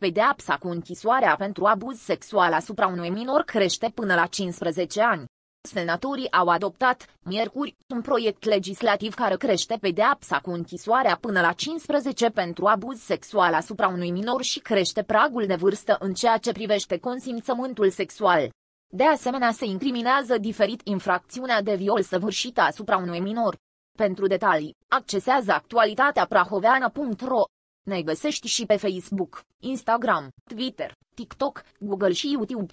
Pedeapsa cu închisoarea pentru abuz sexual asupra unui minor crește până la 15 ani. Senatorii au adoptat, miercuri, un proiect legislativ care crește pedeapsa cu închisoarea până la 15 pentru abuz sexual asupra unui minor și crește pragul de vârstă în ceea ce privește consimțământul sexual. De asemenea se incriminează diferit infracțiunea de viol săvârșită asupra unui minor. Pentru detalii, accesează actualitatea prahoveană.ro. Ne găsești și pe Facebook, Instagram, Twitter, TikTok, Google și YouTube.